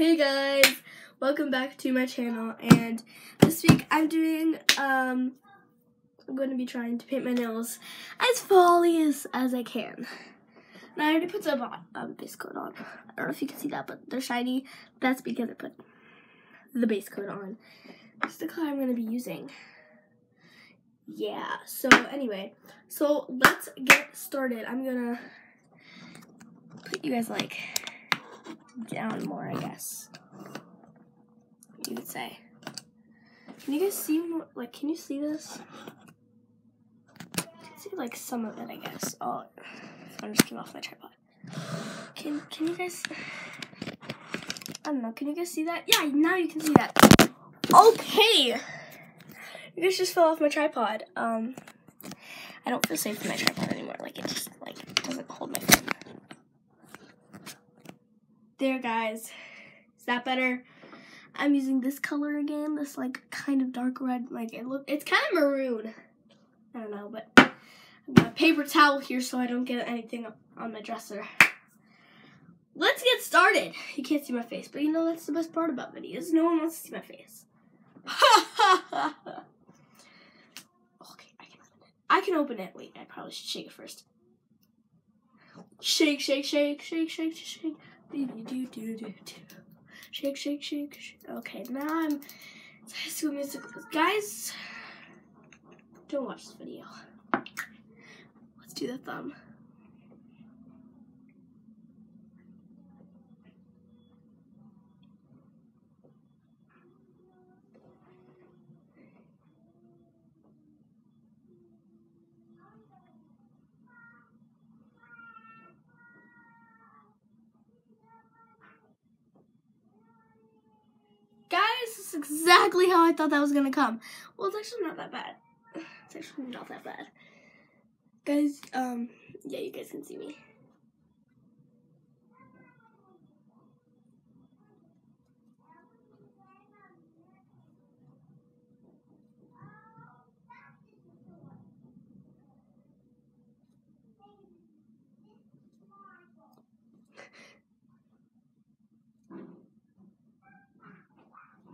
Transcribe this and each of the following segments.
Hey guys, welcome back to my channel and this week I'm doing, um, I'm going to be trying to paint my nails as fully as, as I can. And I already put some um, base coat on. I don't know if you can see that, but they're shiny. That's because I put the base coat on. Is the color I'm going to be using. Yeah, so anyway, so let's get started. I'm going to put you guys like down more, I guess. You could say. Can you guys see like, can you see this? You can see like some of it, I guess. Oh, phone just came off my tripod. Can, can you guys, I don't know, can you guys see that? Yeah, now you can see that. Okay. You guys just fell off my tripod. Um, I don't feel safe with my tripod anymore. Like, it just, like, doesn't hold my phone. There, guys. Is that better? I'm using this color again, this like kind of dark red. Like it look, it's kind of maroon. I don't know, but I've got a paper towel here so I don't get anything on my dresser. Let's get started. You can't see my face, but you know that's the best part about videos. No one wants to see my face. okay, I can open it. I can open it. Wait, I probably should shake it first. Shake, shake, shake, shake, shake, shake. Do, do, do, do, do. Shake, shake, shake, shake. Okay, now I'm high school musical. Guys, don't watch this video. Let's do the thumb. Guys, this is exactly how I thought that was gonna come. Well, it's actually not that bad. It's actually not that bad. Guys, um, yeah, you guys can see me.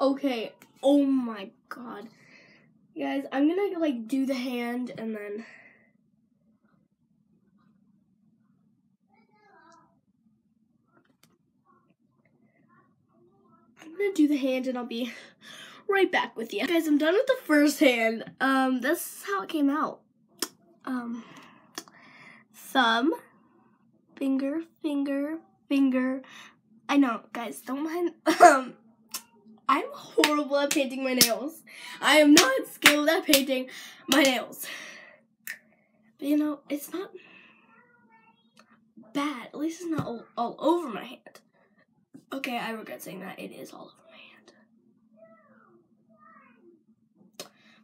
Okay. Oh my god. Guys, I'm gonna like do the hand and then I'm gonna do the hand and I'll be right back with you. Guys, I'm done with the first hand. Um, this is how it came out. Um, thumb, finger, finger, finger. I know, guys, don't mind. Um, horrible at painting my nails. I am not skilled at painting my nails. But you know, it's not bad. At least it's not all, all over my hand. Okay, I regret saying that. It is all over my hand.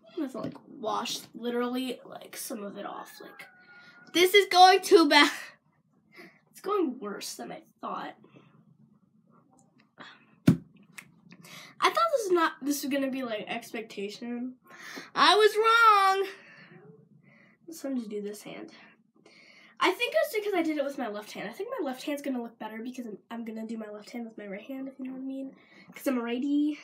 I'm gonna have to like wash literally like some of it off. Like this is going too bad. It's going worse than I thought. I thought this is not this was gonna be like expectation. I was wrong. Let's just do this hand. I think it's because I did it with my left hand. I think my left hand's gonna look better because I'm, I'm gonna do my left hand with my right hand, if you know what I mean. Because I'm a righty.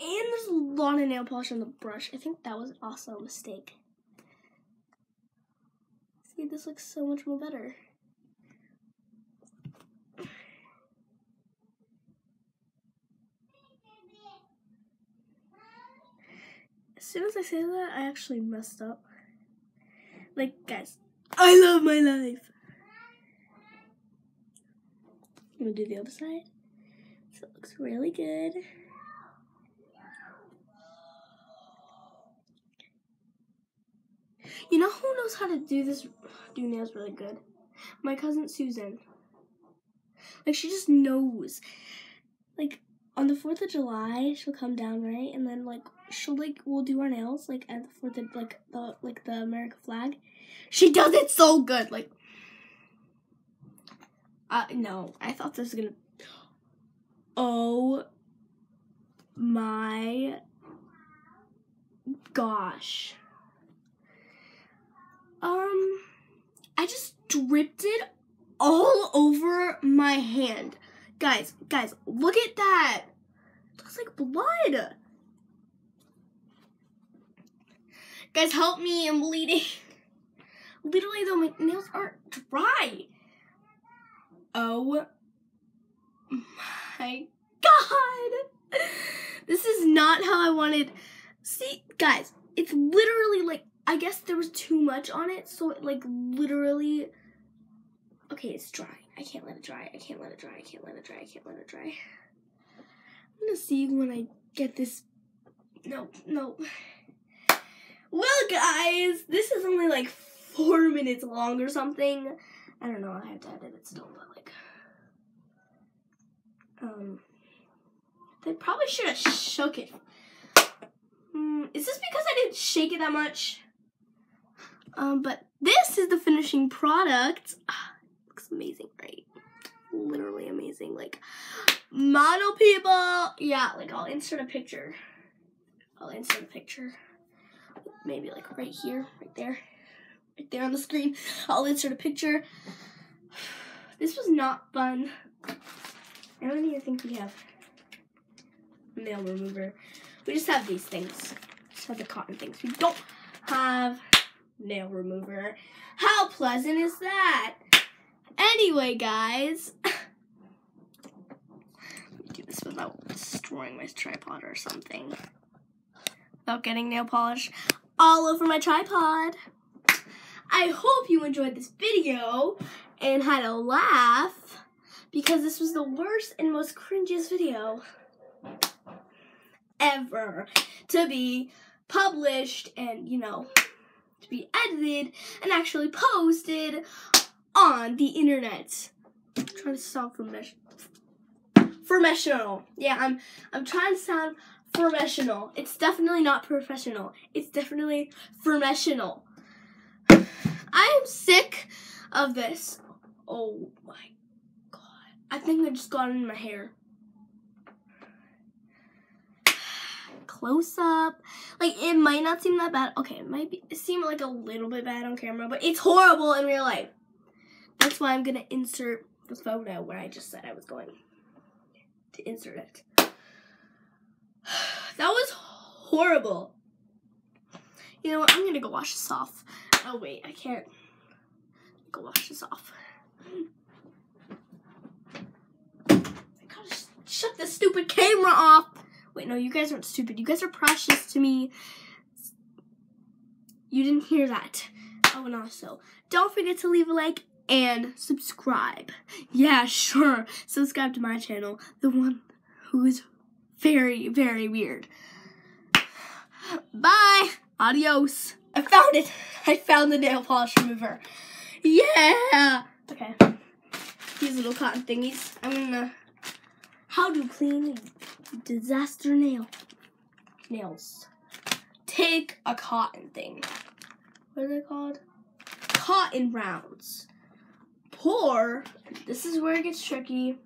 And there's a lot of nail polish on the brush. I think that was also a mistake. See, this looks so much more better. Soon as I say that, I actually messed up. Like, guys, I love my life. I'm gonna do the other side. So it looks really good. You know who knows how to do this, do nails really good? My cousin Susan. Like, she just knows. Like, on the 4th of July, she'll come down, right? And then, like, she'll, like, we'll do our nails, like, at the 4th of, like, the, like, the American flag. She does it so good. Like, uh, no, I thought this was gonna. Oh my gosh. Um, I just dripped it all over my hand. Guys, guys, look at that. It looks like blood. Guys, help me. I'm bleeding. Literally, though, my nails aren't dry. Oh my god. This is not how I wanted. See, guys, it's literally like, I guess there was too much on it, so it like literally. Okay, it's dry. I can't let it dry. I can't let it dry. I can't let it dry. I can't let it dry. I'm gonna see when I get this. No, no. Well, guys, this is only like four minutes long or something. I don't know. I have to edit it still, but like, um, they probably should have shook it. Mm, is this because I didn't shake it that much? Um, but this is the finishing product. Ah, looks amazing, right? Literally amazing. Like, model people. Yeah, like I'll insert a picture. I'll insert a picture. Maybe like right here, right there right there on the screen. I'll insert a picture. This was not fun. I don't even think we have nail remover. We just have these things. Just have the cotton things. We don't have nail remover. How pleasant is that? Anyway, guys. Let me do this without destroying my tripod or something. Without getting nail polish all over my tripod. I hope you enjoyed this video and had a laugh because this was the worst and most cringiest video ever to be published and, you know, to be edited and actually posted on the internet. I'm trying to sound professional. Yeah, I'm I'm trying to sound professional. It's definitely not professional. It's definitely professional. I am sick of this. Oh my god. I think I just got in my hair. Close up. Like, it might not seem that bad. Okay, it might be, it seem like a little bit bad on camera, but it's horrible in real life. That's why I'm gonna insert the photo where I just said I was going to insert it. That was horrible. You know what? I'm gonna go wash this off. Oh wait, I can't. Go wash this off. I gotta sh shut this stupid camera off. Wait, no, you guys aren't stupid. You guys are precious to me. You didn't hear that. Oh, and also, don't forget to leave a like and subscribe. Yeah, sure. Subscribe to my channel, the one who is very, very weird. Bye. Adios. I found it. I found the nail polish remover. Yeah. Okay. These little cotton thingies. I'm gonna. How to clean disaster nail nails. Take a cotton thing. What are they called? Cotton rounds. Pour. This is where it gets tricky.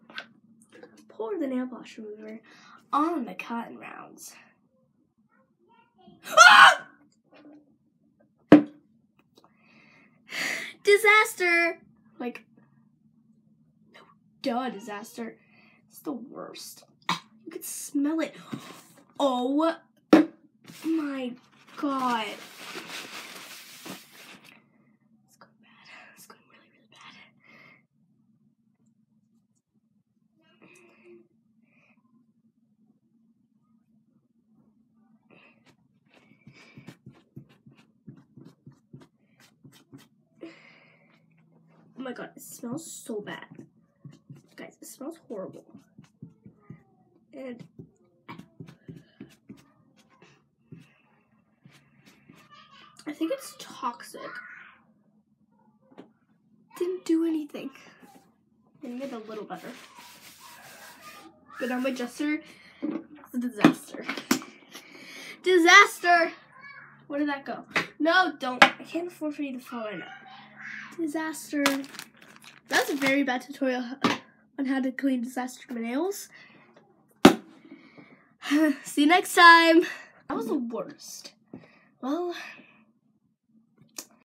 Pour the nail polish remover on the cotton rounds. Ah! disaster. Like, no, duh, disaster. It's the worst. You could smell it. Oh my god. It's going bad. It's going really, really bad. Oh my god, it smells so bad. Guys, it smells horrible. And I think it's toxic. Didn't do anything. Maybe get a little better. But on my dresser, it's a disaster. Disaster! Where did that go? No, don't. I can't afford for you to fall in it. Disaster. That's a very bad tutorial on how to clean disaster nails. See you next time. That was the worst. Well,